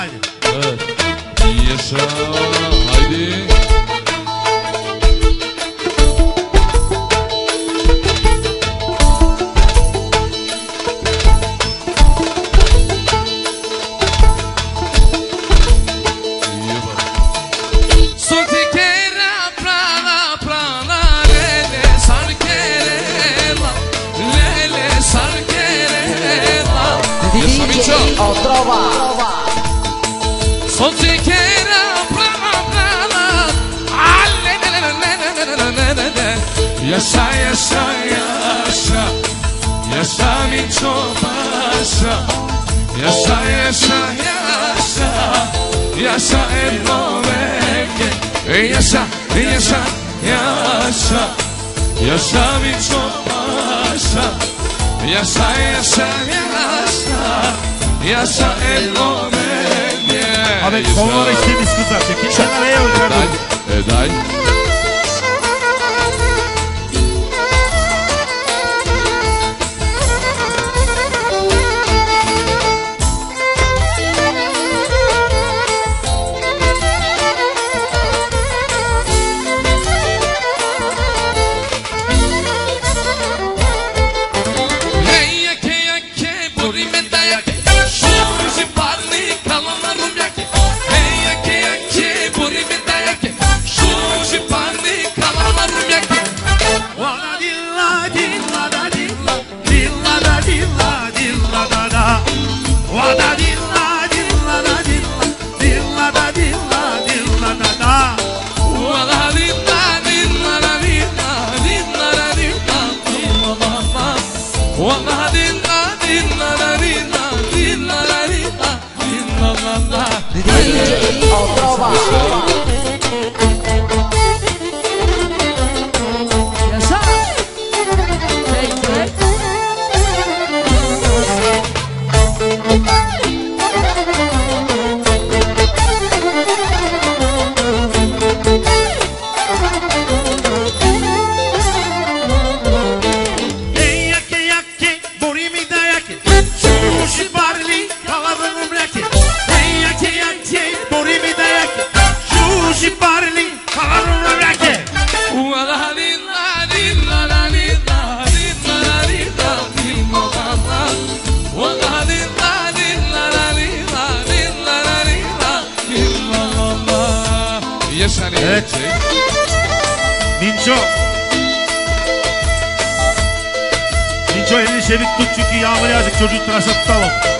Haydi. Evet. Yaşa. Haydi. Savicho. Otrova. Otrova. صوتي كرم Yaşa yaşa yaşa Yaşa hiç olmazsa Yaşa yaşa yaşa Yaşa hep o Yaşa yaşa yaşa Yaşa hiç olmazsa Yaşa yaşa yaşa Yaşa hep o Abi son olarak şey biz kızlar. Peki kenara eğer öldürer. Day. Otroba. Şu elini çevik tut çünkü yağmur yağacak çocuğu tıraşa tutalım.